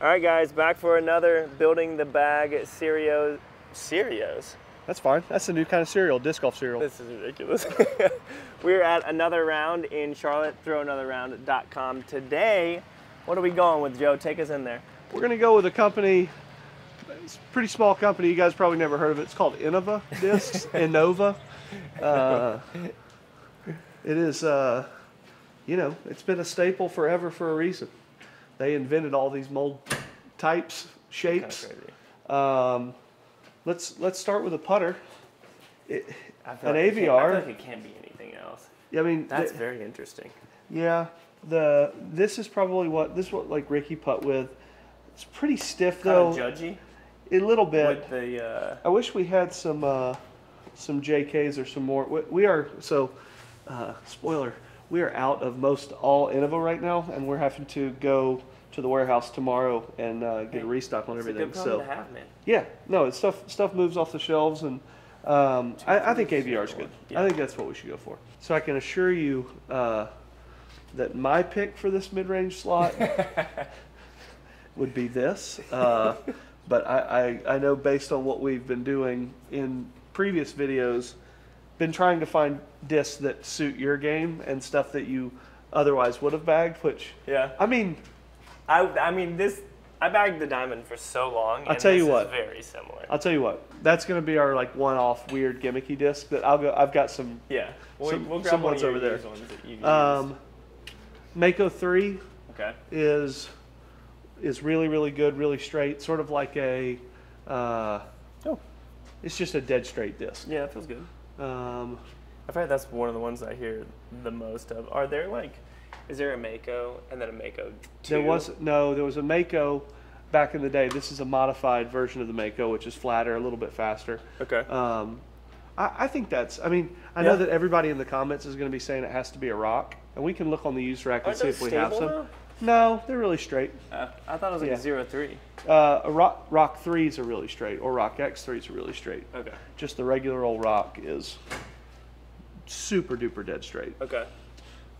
All right, guys, back for another building the bag Serios. Serios. That's fine. That's a new kind of cereal, disc golf cereal. This is ridiculous. We're at another round in Charlotte, throwanotherround.com. Today, what are we going with, Joe? Take us in there. We're going to go with a company, it's a pretty small company. You guys probably never heard of it. It's called Innova Discs, Innova. Uh, it is, uh, you know, it's been a staple forever for a reason. They invented all these mold types, shapes. Um, let's let's start with a putter. It, an like it I Aviar. feel like it can't be anything else. Yeah, I mean, That's the- very interesting. yeah. The this is probably what this is what like Ricky putt with. It's pretty stiff though, Kind of judgy a little bit. with the. Uh, I wish we had some uh, some JKs or some more. We, we are so uh, spoiler. We are out of most all Innova right now, and we're having to go to the warehouse tomorrow and uh, get a restock on everything. good So to have, man. yeah, no, it's stuff stuff moves off the shelves, and um, I, I think Aviar is good. Yeah. I think that's what we should go for. So I can assure you uh, that my pick for this mid-range slot would be this. Uh, but I, I, I know based on what we've been doing in previous videos, been trying to find discs that suit your game and stuff that you otherwise would have bagged. Which Yeah. I mean, I, I mean, this. I bagged the diamond for so long. I'll and tell you what. very similar. I'll tell you what. That's going to be our like one-off weird gimmicky disc that I'll go. I've got some Yeah. We'll, Some- we'll grab some one ones over there. ones Um, Mako three. Okay. is is really really good, really straight, sort of like a. Uh, Oh. It's just a dead straight disc. Yeah, it feels good. Um, I've heard that's one of the ones I hear the most of. Are there like, is there a Mako and then a Mako two? there was no, there was a Mako back in the day. This is a modified version of the Mako, which is flatter, a little bit faster. Okay. Um, I, I think that's. I mean, I know that everybody in the comments is going to be saying it has to be a Roc, and we can look on the use rack and Aren't see if we have some. No, they're really straight. Uh, I thought it was like Yeah. a zero three. Uh, a Roc Roc threes are really straight, or Roc X threes are really straight. Okay. Just the regular old Roc is super duper dead straight. Okay.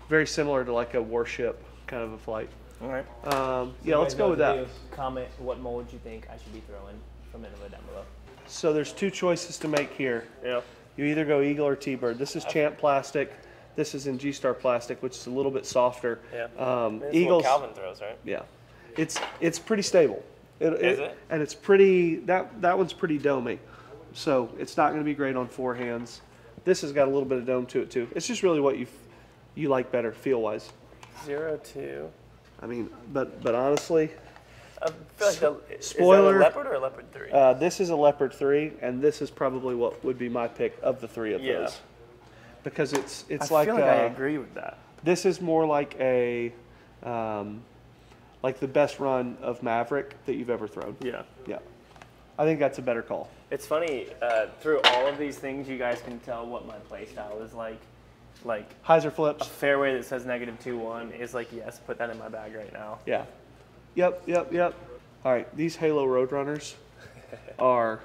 Very similar to like a warship kind of a flight. All right. Um, yeah, let's go with that. videos. Comment what mold you think I should be throwing from Innova down below. So there's two choices to make here. Yeah. You either go Eagle or T-Bird. This is Champ plastic. This is in G-Star plastic, which is a little bit softer. Yeah. Um, That's Eagles. Calvin throws, right? Yeah, it's it's pretty stable. It, Is it? And it's pretty that that one's pretty domey, so it's not going to be great on four hands. This has got a little bit of dome to it too. It's just really what you f- you like better feel wise. Zero two. I mean, but but honestly, I feel like the, is that Spoiler. a leopard or a leopard three? uh, this is a Leopard three, and this is probably what would be my pick of the three of Yeah. those. Because it's it's I like, feel like uh, I agree with that. This is more like a, um, like the best run of Maverick that you've ever thrown. Yeah. Yeah, I think that's a better call. It's funny, uh, through all of these things, you guys can tell what my play style is like. Like, a flips. fairway that says negative 2 1 is like, yes, put that in my bag right now. Yeah. Yep. Yep. Yep. All right. These Halo Roadrunners are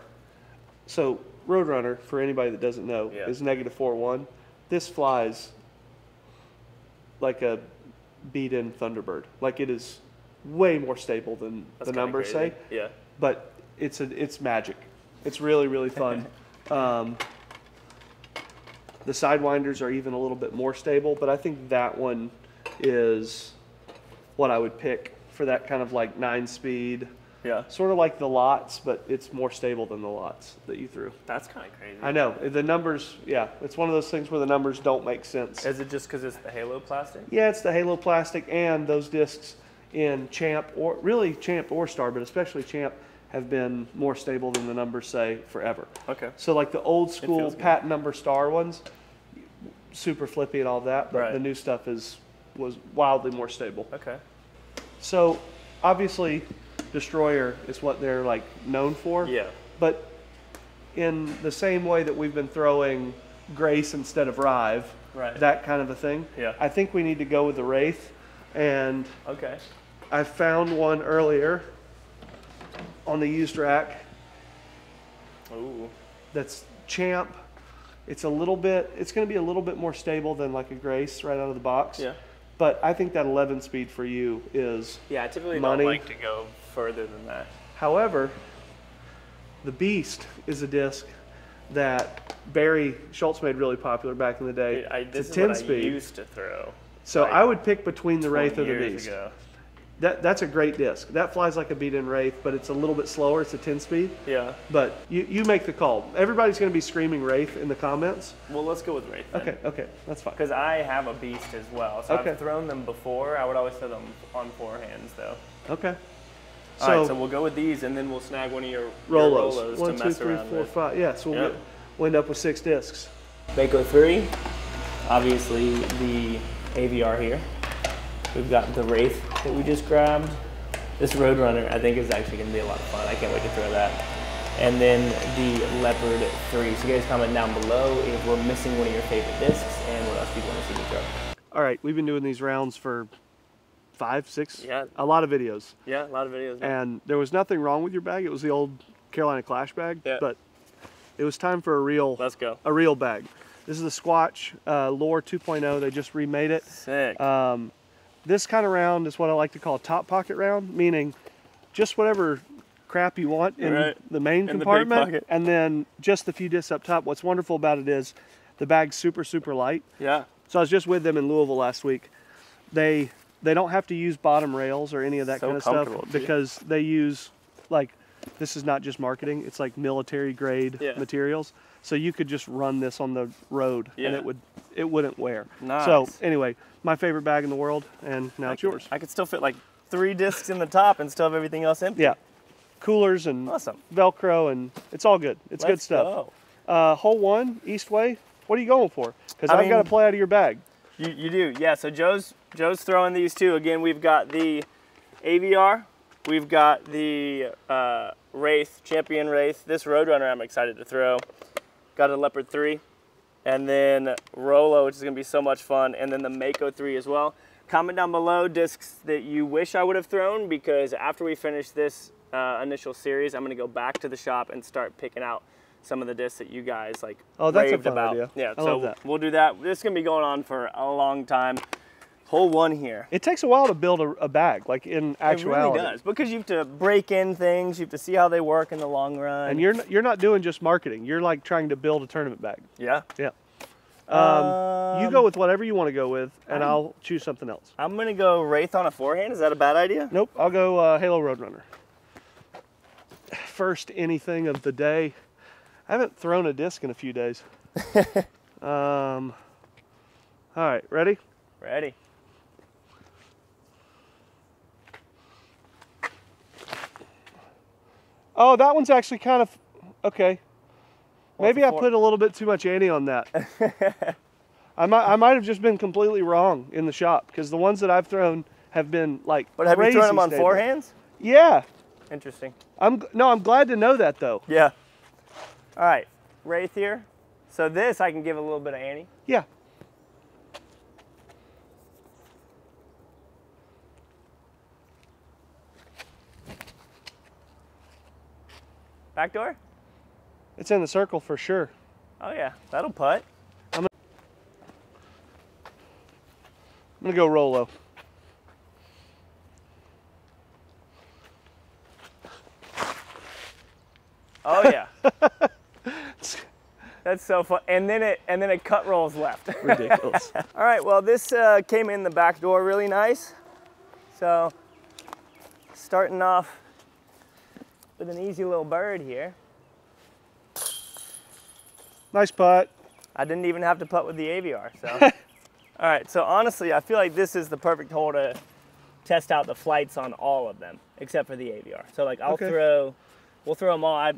so Roadrunner for anybody that doesn't know Yeah. is negative four one. This flies like a beat-in Thunderbird. Like it is way more stable than That's the numbers crazy. say. Yeah. but it's a, it's magic. It's really really fun. um, the sidewinders are even a little bit more stable, but I think that one is what I would pick for that kind of like nine speed, Yeah. sort of like the lots, but it's more stable than the lots that you threw. That's kind of crazy. I know the numbers. Yeah, it's one of those things where the numbers don't make sense. Is it just because it's the halo plastic? Yeah, it's the Halo plastic and those discs in Champ or really Champ or Star, but especially Champ have been more stable than the numbers say forever. Okay. So like the old school patent number Star ones, super flippy and all that, but Right. the new stuff is was wildly more stable. Okay. So obviously, Destroyer is what they're like known for. Yeah. But in the same way that we've been throwing Grace instead of Rive, Right. that kind of a thing. Yeah. I think we need to go with the Wraith, and Okay. I found one earlier on the used rack Ooh. that's Champ. It's a little bit. It's going to be a little bit more stable than like a Grace right out of the box. Yeah. But I think that 11 speed for you is Yeah, I typically Money. don't like to go further than that. However, the Beast is a disc that Barry Schultz made really popular back in the day. I, this it's a 10 what speed. I used to throw. so like I would pick between the Wraith or 20 the Beast. ago. That that's a great disc. That flies like a beat-in Wraith, but it's a little bit slower. It's a 10 speed. Yeah. But you, you make the call. Everybody's going to be screaming Wraith in the comments. Well, let's go with Wraith. Okay, okay, that's fine. Because I have a beast as well. So Okay. I've thrown them before. I would always throw them on four hands though. Okay. All right, so we'll go with these, and then we'll snag one of your your Rollos. Rollos One, to two, mess three, around four, with. five. Yeah, so we'll, Yep. we'll end up with six discs. Mako 3, obviously the Aviar here. We've got the Wraith that we just grabbed. This Roadrunner I think is actually going to be a lot of fun. I can't wait to throw that. And then the Leopard 3. So you guys comment down below if we're missing one of your favorite discs and what else you want to see me throw. All right, we've been doing these rounds for five, six, Yeah. a lot of videos. Yeah, a lot of videos. man. And there was nothing wrong with your bag. It was the old Carolina Clash bag, Yeah. but it was time for a real, Let's go. a real bag. This is the Squatch uh, Lore 2.0. They just remade it. Sick. Um, this kind of round is what I like to call a top pocket round, meaning just whatever crap you want in Right. the main In compartment, pocket. and then just the few discs up top. What's wonderful about it is the bag's super, super light. yeah. So I was just with them in Louisville last week. They they don't have to use bottom rails or any of that So kind of stuff because they use like this is not just marketing. It's like military grade Yeah. materials. So you could just run this on the road and it would it wouldn't wear. Nice. So anyway, my favorite bag in the world, and now it's yours. I could still fit like three discs in the top and still have everything else empty. Yeah, coolers and Awesome. Velcro and it's all good. It's good Let's stuff. go. Uh, hole one, Eastway. What are you going for? Because I I've got to play out of your bag. You, you do, yeah. So Joe's Joe's throwing these two. Again, we've got the Aviar, we've got the uh, Wraith, Champion Wraith. This Roadrunner I'm excited to throw. Got a Leopard 3, and then Rollo, which is gonna be so much fun, and then the Mako 3 as well. Comment down below discs that you wish I would have thrown because after we finish this uh, initial series, I'm gonna go back to the shop and start picking out some of the discs that you guys like Oh, that's a raved fun about. idea. Yeah, I so we'll do that. This is gonna be going on for a long time. Hole one here. It takes a while to build a, a bag, like in actuality. It really does because you have to break in things. You have to see how they work in the long run. And you're you're not doing just marketing. You're like trying to build a tournament bag. yeah. Yeah. Um, you Um, go with whatever you want to go with, and I'm- I'll choose something else. I'm gonna go Wraith on a forehand. Is that a bad idea? Nope, I'll go uh, Halo Roadrunner. First anything of the day. I haven't thrown a disc in a few days. um, all right, ready? Ready. Oh, that one's actually kind of okay. Maybe I put a little bit too much ante on that. I might I might have just been completely wrong in the shop because the ones that I've thrown have been like. But have you thrown them on stable. forehands? Yeah, Interesting. I'm no, I'm glad to know that though. Yeah. All right, Wraith here. So this I can give a little bit of ante. Yeah. Back door? It's in the circle for sure. Oh yeah, that'll putt. I'm gonna go Rollo. Oh yeah. That's so fun. And then it and then it cut rolls left. Ridiculous. All right, well, this uh, came in the back door really nice. So, starting off with an easy little bird here. nice putt. I didn't even have to putt with the Aviar. So, all right. So honestly, I feel like this is the perfect hole to test out the flights on all of them, except for the Aviar. So like, I'll Okay. throw, we'll throw them all. I,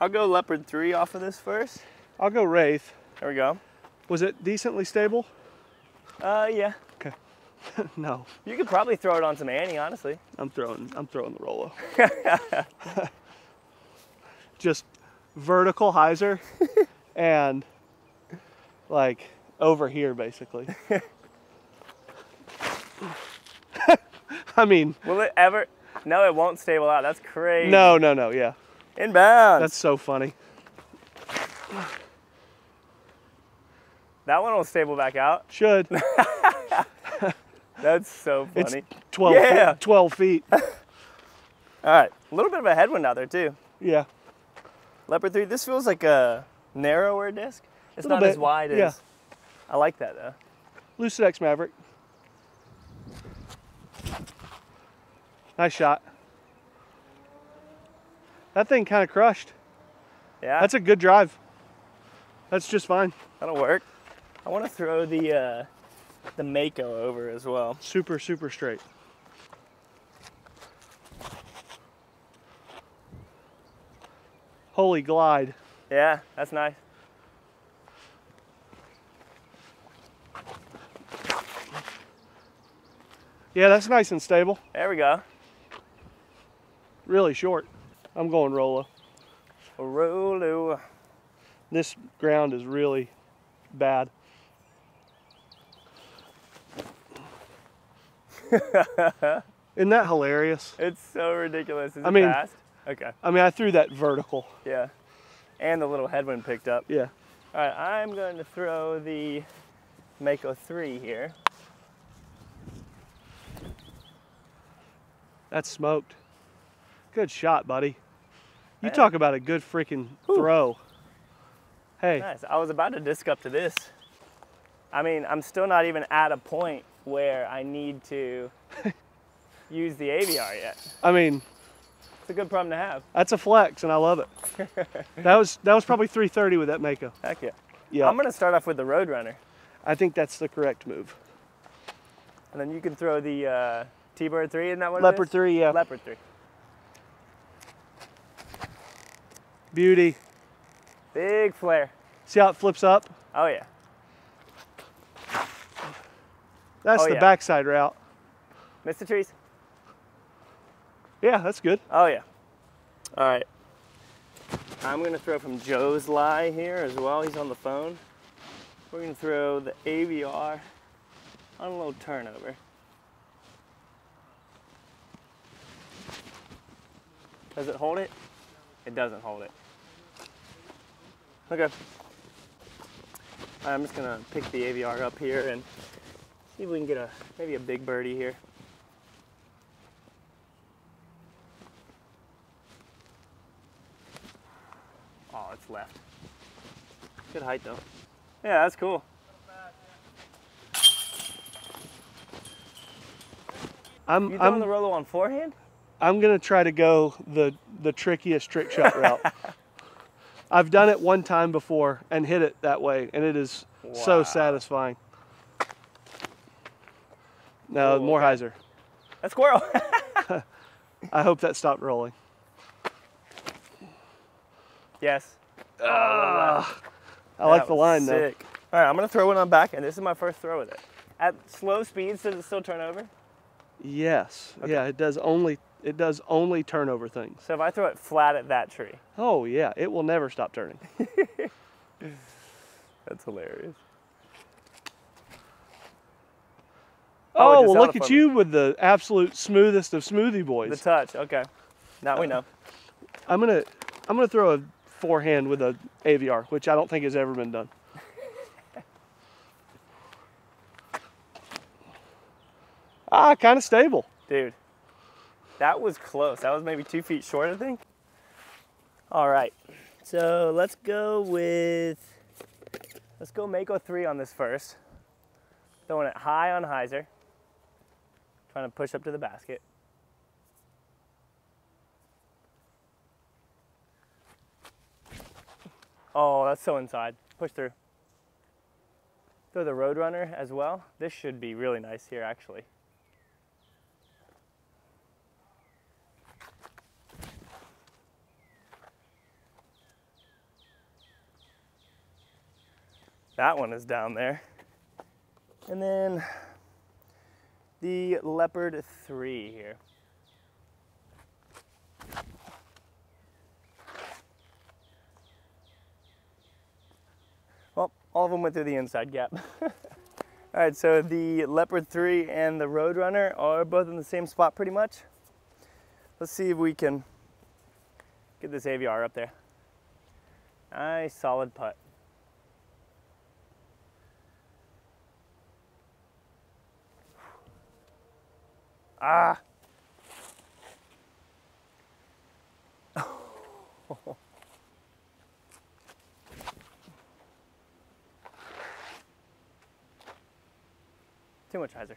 I'll go Leopard three off of this first. I'll go Wraith. There we go. Was it decently stable? Uh, yeah. no, You could probably throw it on some Annie, honestly. I'm throwing. I'm throwing the Rollo. Just vertical hyzer and like over here basically. I mean, Will it ever? No, it won't stable out. That's crazy. no, no, no. Yeah, Inbounds. that's so funny. that one will stable back out. Should. That's so funny. It's funny. 12, Yeah. feet, 12 feet. All right, a little bit of a headwind out there too. Yeah. Leopard 3, this feels like a narrower disc. It's not as bit, wide yeah. as, I like that though. Lucid X Maverick. Nice shot. That thing kind of crushed. Yeah, That's a good drive. That's just fine. that'll work. I want to throw the uh, the Mako over as well. Super, super straight. Holy glide. Yeah, that's nice. Yeah, that's nice and stable. There we go. Really short. I'm going Rollo. Rollo. This ground is really bad. Isn't that hilarious? It's so ridiculous. Is I it mean- fast? Okay. I mean, I threw that vertical. Yeah. And the little headwind picked up. Yeah. All right, I'm going to throw the Mako 3 here. That's smoked. Good shot, buddy. You Hey. talk about a good freaking throw. Hey, Nice. I was about to disc up to this. I mean, I'm still not even at a point where I need to use the Aviar yet. I mean, It's a good problem to have. that's a flex, and I love it. that was that was probably 330 with that Mako. Heck yeah. Yeah, I'm gonna start off with the Roadrunner, I think that's the correct move. and then you can throw the uh, T-Bird 3. Isn't that what it Leopard three, yeah, Leopard 3. beauty. Big flare. See how it flips up? Oh yeah. That's Oh, the yeah. backside route. Mr. Trees. Yeah, that's good. Oh yeah. All right. I'm gonna throw from Joe's lie here as well. He's on the phone. We're gonna throw the Aviar on a little turnover. Does it hold it? It doesn't hold it. Okay. I'm just gonna pick the Aviar up here and see if we can get a maybe a big birdie here. Oh, it's left. Good height though. Yeah, that's cool. I'm You throwing I'm the Rollo on forehand? I'm gonna try to go the the trickiest trick shot route. I've done it one time before and hit it that way, and it is so satisfying. No, Oh, more okay. hyzer. A squirrel. I hope that stopped rolling. yes. Ah. Oh, I That like the line though. All right, I'm gonna throw it on back, and this is my first throw with it. At slow speeds, does it still turn over? Yes. Yeah, it does only it does only turn over things. So if I throw it flat at that tree, Oh yeah, it will never stop turning. that's hilarious. Oh, well look at you with the absolute smoothest of smoothie boys. The touch. Okay. Now we know. I'm gonna I'm gonna throw a forehand with a Aviar, which I don't think has ever been done. ah, kind of stable. Dude, that was close. That was maybe two feet short, I think. All right, so let's go with, let's go Mako 3 on this first. Throwing it high on hyzer. Trying to push up to the basket. Oh, that's so inside. Push through. Throw the Roadrunner as well. This should be really nice here, actually. That one is down there. And then the Leopard 3 here. Well, all of them went through the inside gap. all right, so the Leopard 3 and the Roadrunner are both in the same spot pretty much. Let's see if we can get this Aviar up there. Nice solid putt. Ah. Too much hyzer.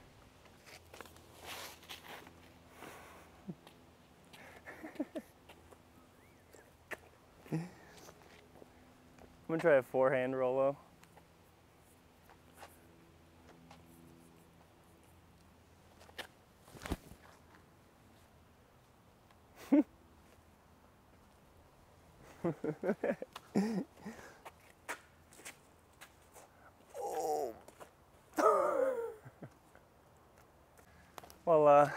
I'm gonna try a forehand Rollo. Well, uh,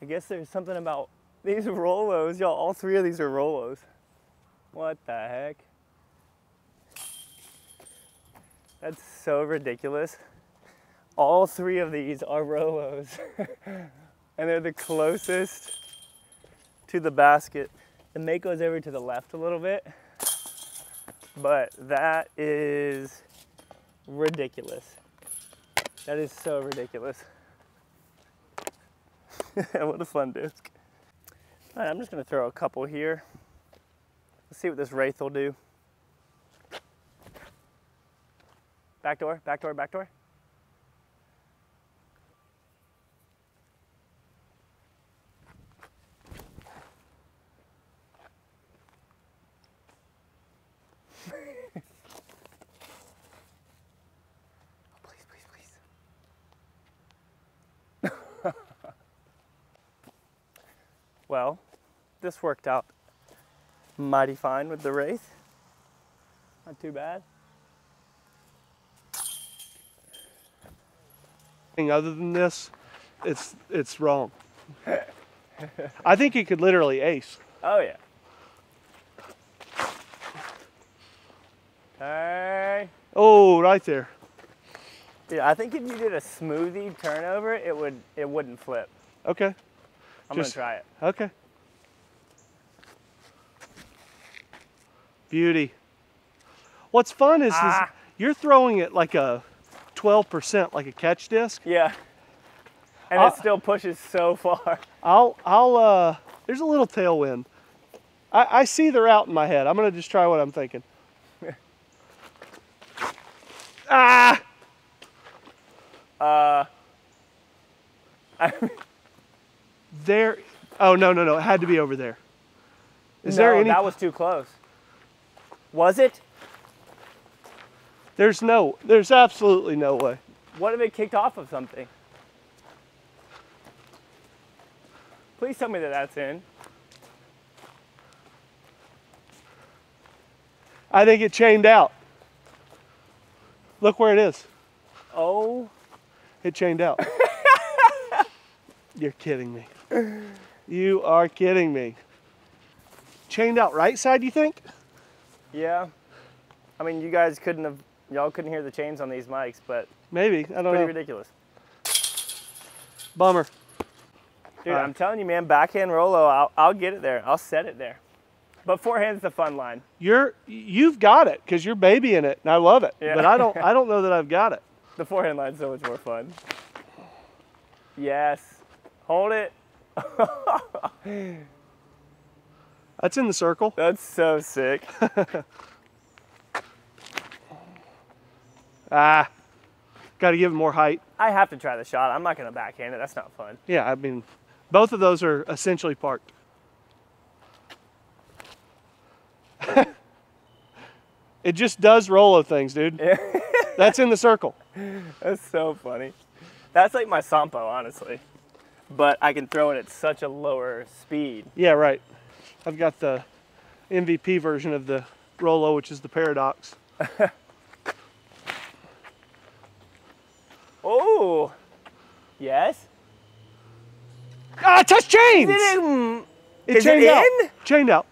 I guess there's something about these Rollos. Y'all, all three of these are Rollos. What the heck? That's so ridiculous. All three of these are Rollos. and they're the closest to the basket. The mate goes over to the left a little bit. But that is ridiculous. That is so ridiculous. what a fun disc. All right, I'm just gonna throw a couple here. Let's see what this Wraith will do. Back door, back door, back door. Well, this worked out mighty fine with the Wraith. Not too bad. Other than this, it's it's wrong. I think he could literally ace. Oh yeah. Hey. Oh, right there. Yeah, I think if you did a smoothie turnover, it would it wouldn't flip. Okay. I'm Just- gonna try it. Okay. Beauty. What's fun is, Ah. is you're throwing it like a 12%, like a catch disc. Yeah. And Uh, it still pushes so far. I'll, I'll, uh, there's a little tailwind. I, I see the route in my head. I'm going to just try what I'm thinking. ah! Uh, I, There. Oh, no, no, no. It had to be over there. Is no, there any? that was too close. Was it? There's no, there's absolutely no way. What if it kicked off of something? Please tell me that that's in. I think it chained out. Look where it is. Oh, It chained out. You're kidding me. You are kidding me. Chained out right side, you think? yeah. I mean, you guys couldn't have, y'all couldn't hear the chains on these mics, but Maybe. I don't know. pretty know. ridiculous. Bummer. Dude, Alright. I'm telling you, man, backhand Rollo, I'll, I'll get it there. I'll set it there. But forehand's the fun line. You're you've got it because you're babying it, and I love it. Yeah. But I don't I don't know that I've got it. The forehand line's so much more fun. Yes. Hold it. That's in the circle. That's so sick. Ah, got to give it more height. I have to try the shot. I'm not going to backhand it. That's not fun. Yeah, I mean, both of those are essentially parked. it just does Rollo things, dude. That's in the circle. That's so funny. That's like my Sampo, honestly. But I can throw it at such a lower speed. Yeah, right. I've got the MVP version of the Rollo, which is the Paradox. Oh, yes. Ah, touch chains! It in? It is it chained out. in? Chained out.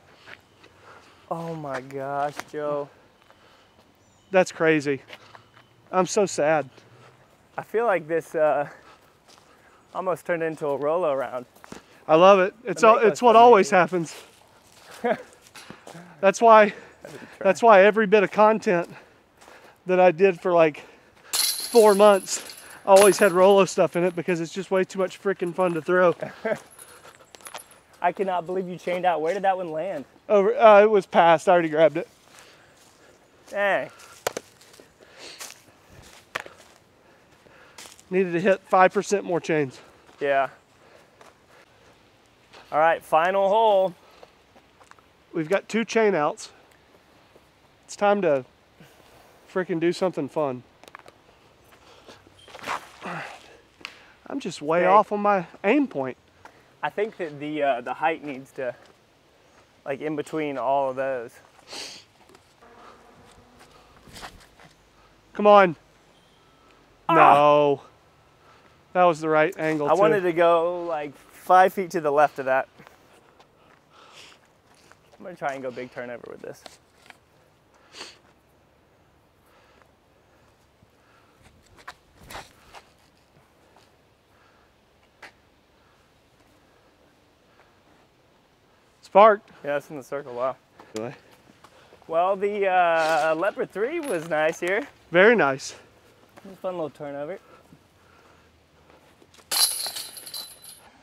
Oh my gosh, Joe. That's crazy. I'm so sad. I feel like this uh, almost turned into a Rollo round. I love it. It's all, it's what always happens. that's why that's why every bit of content that I did for like four months always had Rollo stuff in it because it's just way too much freaking fun to throw. I cannot believe you chained out. Where did that one land? Over, uh, it was past. I already grabbed it. Dang. Needed to hit 5% more chains. Yeah. All right, final hole. We've got two chain outs. It's time to freaking do something fun. I'm just way Okay. off on my aim point. I think that the uh, the height needs to, like in between all of those. Come on. No. That was the right angle. I too. wanted to go like five feet to the left of that. I'm gonna try and go big turnover with this. Spark. Yeah, it's in the circle. Wow. Anyway, Well, the uh, Leopard 3 was nice here. Very nice. Fun little turnover.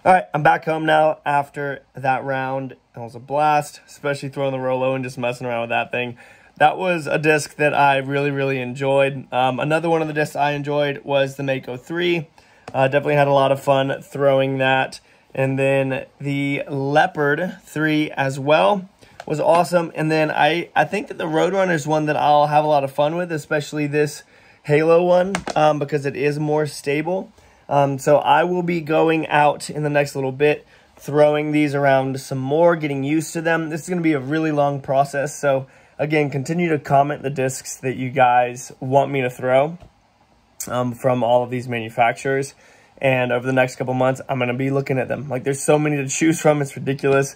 All right, I'm back home now after that round. It was a blast, especially throwing the Rollo and just messing around with that thing. That was a disc that I really, really enjoyed. Um, another one of the discs I enjoyed was the Mako 3. Uh, definitely had a lot of fun throwing that. And then the Leopard 3 as well was awesome. And then I, I think that the Roadrunner is one that I'll have a lot of fun with, especially this Halo one, um, because it is more stable. Um, so I will be going out in the next little bit, throwing these around some more, getting used to them. This is going to be a really long process. So again, continue to comment the discs that you guys want me to throw um, from all of these manufacturers. And over the next couple months, I'm going to be looking at them. Like there's so many to choose from. It's ridiculous.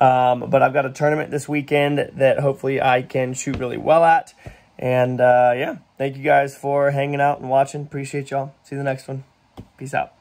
Um, but I've got a tournament this weekend that hopefully I can shoot really well at. And uh, yeah, thank you guys for hanging out and watching. Appreciate y'all. See you the next one. Peace out.